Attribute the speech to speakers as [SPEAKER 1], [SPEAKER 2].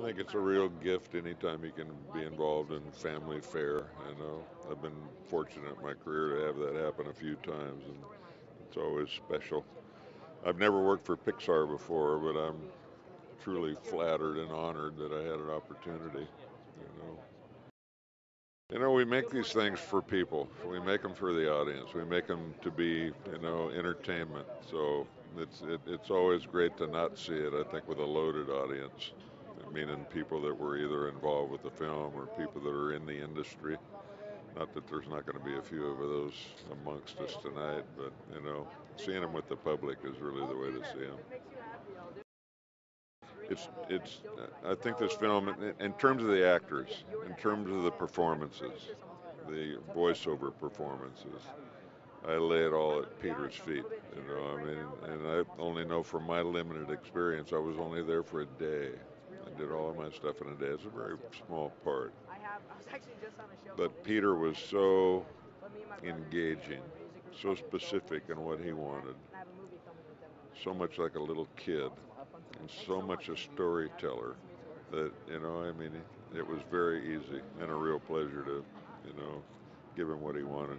[SPEAKER 1] I think it's a real gift anytime you can be involved in family fare. You know, I've been fortunate in my career to have that happen a few times, and it's always special. I've never worked for Pixar before, but I'm truly flattered and honored that I had an opportunity. You know. You know, we make these things for people. We make them for the audience. We make them to be, you know, entertainment. So it's it, it's always great to not see it. I think with a loaded audience, meaning people that were either involved with the film or people that are in the industry. Not that there's not going to be a few of those amongst us tonight, but you know, seeing them with the public is really the way to see them. It's it's. I think this film, in terms of the actors, in terms of the performances, the voiceover performances, I lay it all at Peter's feet. You know, I mean, and I only know from my limited experience, I was only there for a day. I did all of my stuff in a day. It's a very small part. But Peter was so engaging, so specific in what he wanted, so much like a little kid, and so much a storyteller that, you know, I mean, it was very easy and a real pleasure to, you know, give him what he wanted.